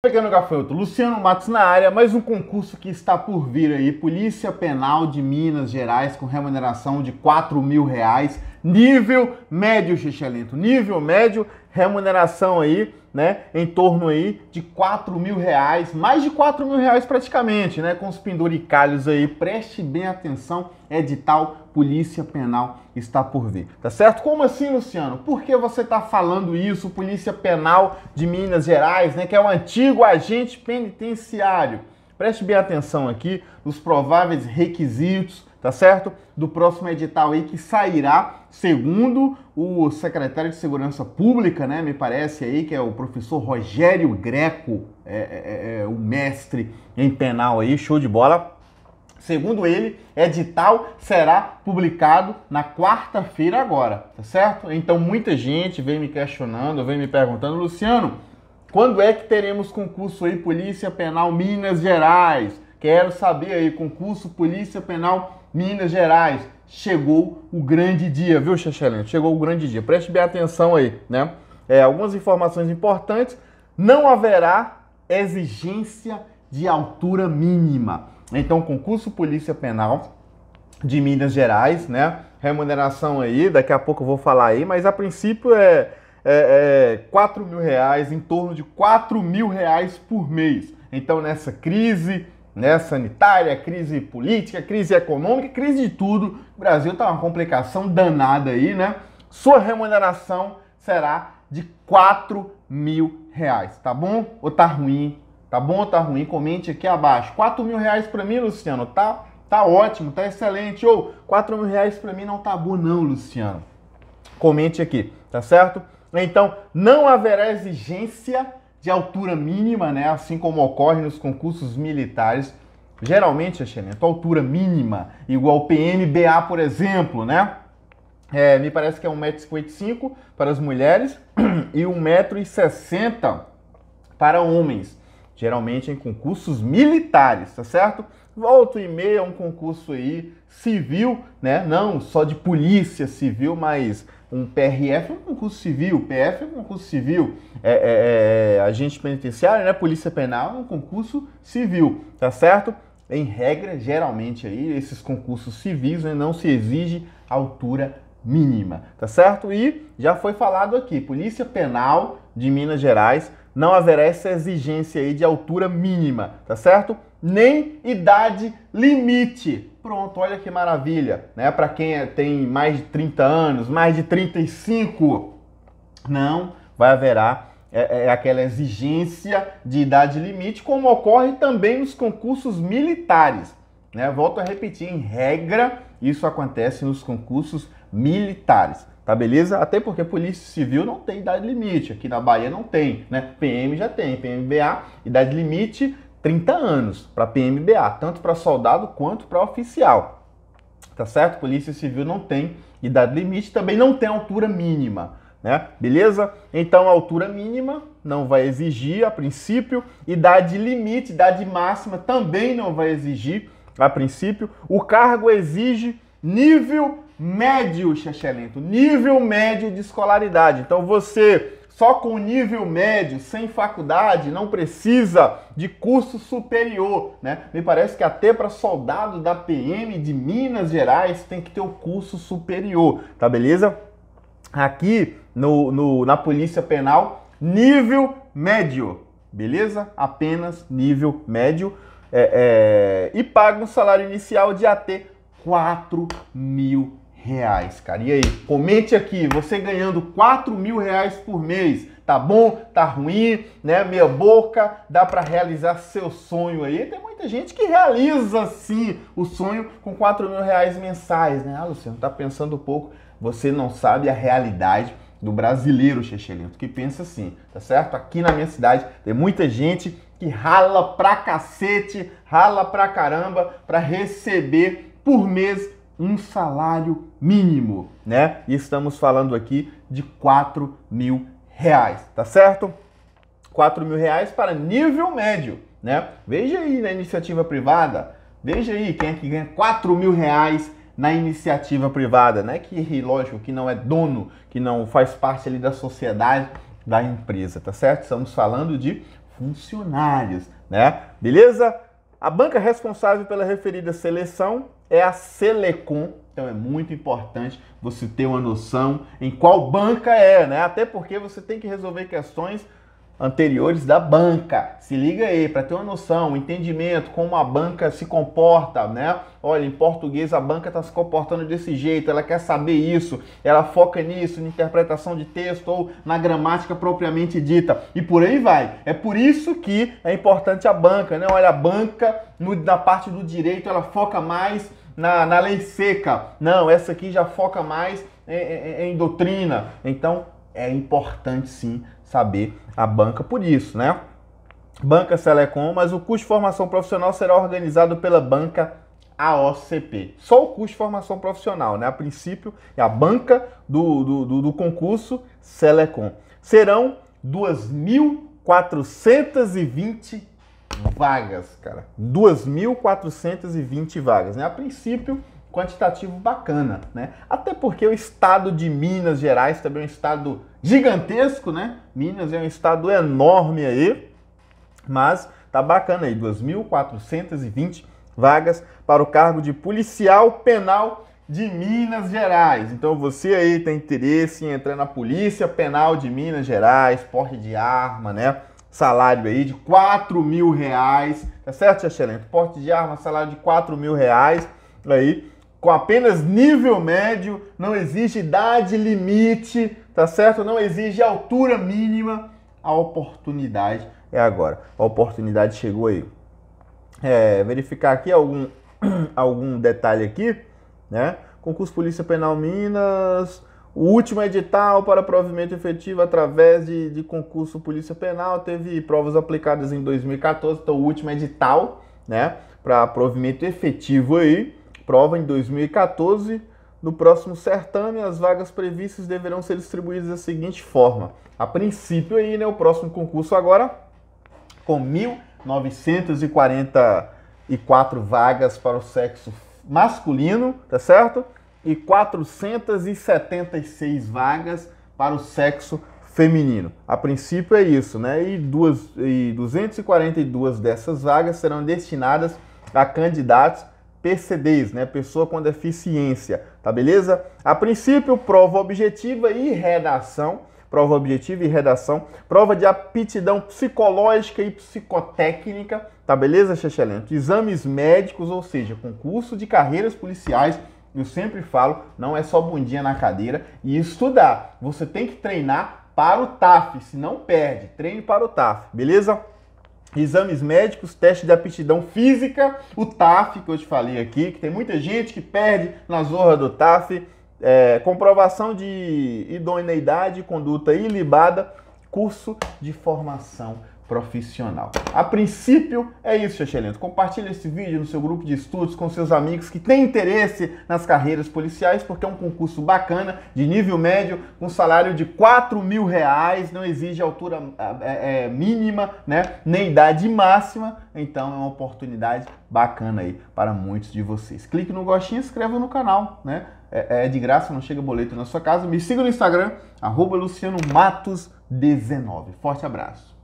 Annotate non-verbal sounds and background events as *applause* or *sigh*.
Pegando gafanhoto, Luciano Matos na área, mais um concurso que está por vir aí, Polícia Penal de Minas Gerais, com remuneração de 4 mil reais, nível médio, Xixelento, nível médio, remuneração aí, né, em torno aí de 4 mil reais, mais de 4 mil reais praticamente, né, com os penduricalhos aí, preste bem atenção, edital Polícia Penal está por vir, tá certo? Como assim, Luciano? Por que você está falando isso, Polícia Penal de Minas Gerais, né, que é o antigo agente penitenciário? Preste bem atenção aqui nos prováveis requisitos, tá certo? Do próximo edital aí que sairá, segundo o secretário de Segurança Pública, né? Me parece aí que é o professor Rogério Greco, é, é, é, é o mestre em penal aí, show de bola. Segundo ele, edital será publicado na quarta-feira agora, tá certo? Então muita gente vem me questionando, vem me perguntando, Luciano, quando é que teremos concurso aí Polícia Penal Minas Gerais? Quero saber aí, concurso Polícia Penal Minas Gerais. Chegou o grande dia, viu, Xexelente? Chegou o grande dia. Preste bem atenção aí, né? É, algumas informações importantes. Não haverá exigência de altura mínima. Então, concurso Polícia Penal de Minas Gerais, né? Remuneração aí, daqui a pouco eu vou falar aí, mas a princípio é, é, é 4 mil reais, em torno de 4 mil reais por mês. Então, nessa crise né, sanitária, crise política, crise econômica, crise de tudo, o Brasil tá uma complicação danada aí, né? Sua remuneração será de 4 mil reais, tá bom? Ou tá ruim? Tá bom ou tá ruim? Comente aqui abaixo. 4 mil reais pra mim, Luciano, tá? Tá ótimo, tá excelente. Ou 4 mil reais pra mim não tá bom não, Luciano. Comente aqui, tá certo? Então, não haverá exigência de altura mínima, né? Assim como ocorre nos concursos militares. Geralmente, Excelente, altura mínima igual PMBA, por exemplo, né? É, me parece que é 1,55m para as mulheres *clears throat* e 1,60m para homens geralmente em concursos militares, tá certo? Volta e meia um concurso aí civil, né? Não só de polícia civil, mas um PRF é um concurso civil, PF é um concurso civil, é, é, é, agente penitenciário, né? Polícia penal é um concurso civil, tá certo? Em regra, geralmente aí esses concursos civis né, não se exige altura mínima, tá certo? E já foi falado aqui, Polícia Penal de Minas Gerais não haverá essa exigência aí de altura mínima, tá certo? Nem idade limite. Pronto, olha que maravilha, né? Para quem é, tem mais de 30 anos, mais de 35, não vai haverá é, é, aquela exigência de idade limite, como ocorre também nos concursos militares. Né? Volto a repetir, em regra, isso acontece nos concursos militares. Tá beleza? Até porque Polícia Civil não tem idade limite. Aqui na Bahia não tem, né? PM já tem. PMBA, idade limite 30 anos para PMBA, tanto para soldado quanto para oficial. Tá certo? Polícia Civil não tem idade limite, também não tem altura mínima. Né? Beleza? Então, altura mínima não vai exigir a princípio, idade limite, idade máxima também não vai exigir a princípio. O cargo exige nível médio, Xexelento, nível médio de escolaridade. Então você só com nível médio, sem faculdade, não precisa de curso superior, né? Me parece que até para soldado da PM de Minas Gerais tem que ter o curso superior, tá beleza? Aqui no, no na Polícia Penal, nível médio, beleza? Apenas nível médio. É, é, e paga um salário inicial de até 4 mil reais, cara. E aí, comente aqui, você ganhando 4 mil reais por mês, tá bom? Tá ruim, né? Meia boca, dá para realizar seu sonho aí. Tem muita gente que realiza sim o sonho com 4 mil reais mensais, né? Ah, Luciano, tá pensando pouco, você não sabe a realidade do brasileiro, Chechelento, que pensa assim, tá certo? Aqui na minha cidade tem muita gente que rala pra cacete, rala pra caramba pra receber por mês um salário mínimo, né? E estamos falando aqui de 4 mil reais, tá certo? 4 mil reais para nível médio, né? Veja aí na iniciativa privada, veja aí quem é que ganha 4 mil reais na iniciativa privada, né? Que lógico que não é dono, que não faz parte ali da sociedade da empresa, tá certo? Estamos falando de funcionários, né? Beleza? A banca responsável pela referida seleção é a Selecom. Então é muito importante você ter uma noção em qual banca é, né? Até porque você tem que resolver questões anteriores da banca. Se liga aí para ter uma noção, um entendimento como a banca se comporta, né? Olha, em português a banca está se comportando desse jeito, ela quer saber isso, ela foca nisso, na interpretação de texto ou na gramática propriamente dita. E por aí vai. É por isso que é importante a banca, né? Olha, a banca no, na parte do direito ela foca mais na, na lei seca. Não, essa aqui já foca mais em, em, em doutrina. Então é importante sim saber a banca por isso, né? Banca Selecom, mas o curso de formação profissional será organizado pela banca AOCP. Só o curso de formação profissional, né? A princípio, é a banca do, do, do, do concurso Selecom. Serão 2.420 vagas, cara. 2.420 vagas, né? A princípio, quantitativo bacana, né? Até porque o estado de Minas Gerais também é um estado gigantesco, né? Minas é um estado enorme aí, mas tá bacana aí, 2.420 vagas para o cargo de policial penal de Minas Gerais. Então você aí tem interesse em entrar na Polícia Penal de Minas Gerais, porte de arma, né? Salário aí de 4 mil reais, tá certo, Excelente? Porte de arma, salário de 4 mil reais aí com apenas nível médio, não existe idade limite, tá certo? Não exige altura mínima. A oportunidade é agora. A oportunidade chegou aí. É, verificar aqui algum, *clears throat* algum detalhe aqui, né? Concurso Polícia Penal Minas, o último edital para provimento efetivo através de, de concurso Polícia Penal teve provas aplicadas em 2014, então o último edital, né, para provimento efetivo aí, prova em 2014. No próximo certame, as vagas previstas deverão ser distribuídas da seguinte forma. A princípio, aí, né, o próximo concurso agora, com 1.944 vagas para o sexo masculino, tá certo? E 476 vagas para o sexo feminino. A princípio é isso, né? E, duas, e 242 dessas vagas serão destinadas a candidatos PCDs, né? Pessoa com deficiência, tá beleza? A princípio, prova objetiva e redação. Prova objetiva e redação. Prova de aptidão psicológica e psicotécnica, tá beleza, Xexelento? Exames médicos, ou seja, concurso de carreiras policiais. Eu sempre falo, não é só bundinha na cadeira e estudar. Você tem que treinar para o TAF, se não perde. Treine para o TAF, beleza? Exames médicos, teste de aptidão física, o TAF, que eu te falei aqui, que tem muita gente que perde na zorra do TAF, é, comprovação de idoneidade, conduta ilibada, curso de formação profissional. A princípio é isso, Excelente. Compartilhe esse vídeo no seu grupo de estudos com seus amigos que têm interesse nas carreiras policiais, porque é um concurso bacana, de nível médio, com salário de 4 mil reais, não exige altura é, é, mínima, né? Nem idade máxima. Então é uma oportunidade bacana aí para muitos de vocês. Clique no gostinho e inscreva no canal, né? É, é de graça, não chega boleto na sua casa. Me siga no Instagram, arroba Luciano Matos 19. Forte abraço.